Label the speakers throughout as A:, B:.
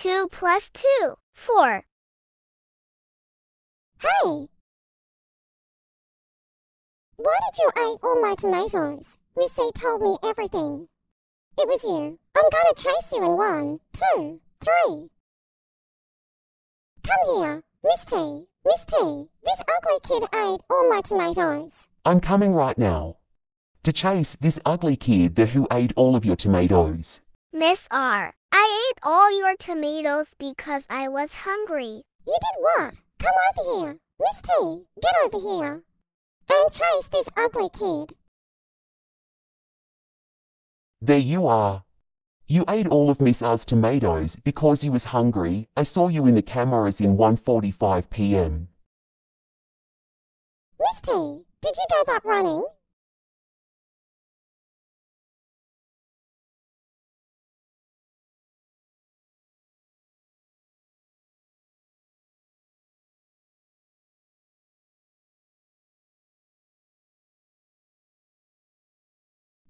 A: 2 plus 2, 4.
B: Hey! Why did you eat all my tomatoes? Missy told me everything. It was you. I'm gonna chase you in one, two, three. Come here, Miss T. Miss T, this ugly kid ate all my tomatoes.
C: I'm coming right now. To chase this ugly kid that who ate all of your tomatoes.
A: Miss R, I ate all your tomatoes because I was hungry.
B: You did what? Come over here. Miss T, get over here. And chase this ugly kid.
C: There you are. You ate all of Miss R's tomatoes because you was hungry. I saw you in the cameras in 1:45 p.m.
B: Miss T, did you give up running?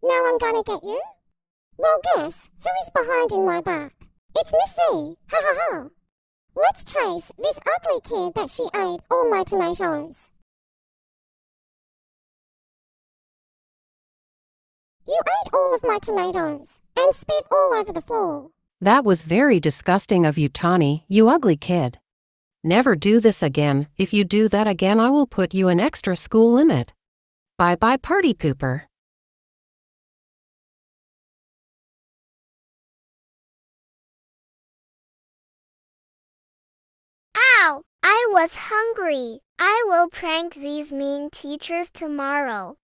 B: Now I'm gonna get you? Well, guess who is behind in my back? It's Missy. Ha ha ha. Let's chase this ugly kid that she ate all my tomatoes. You ate all of my tomatoes and spit all over the floor.
D: That was very disgusting of you, Tani, you ugly kid. Never do this again. If you do that again, I will put you an extra school limit. Bye bye, party pooper.
A: Was hungry. I will prank these mean teachers tomorrow.